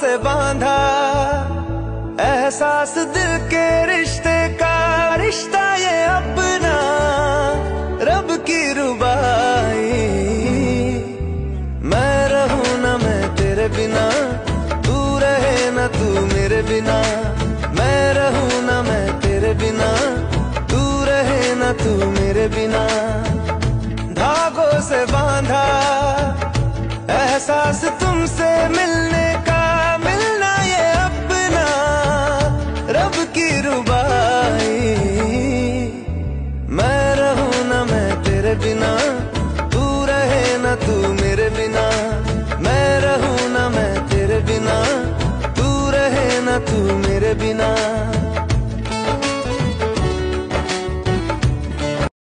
से बांधा एहसास दिल के रिश्ते का रिश्ता ये अपना, रब की रुबाई। मैं रहूँ ना मैं तेरे बिना, तू रहे ना तू मेरे बिना। मैं रहूँ ना मैं तेरे बिना, तू रहे ना तू मेरे बिना। धागों से बांधा एहसास तुमसे मिलने ना तू मेरे बिना। मैं रहूँ ना मैं तेरे बिना। तू रहे ना तू मेरे बिना।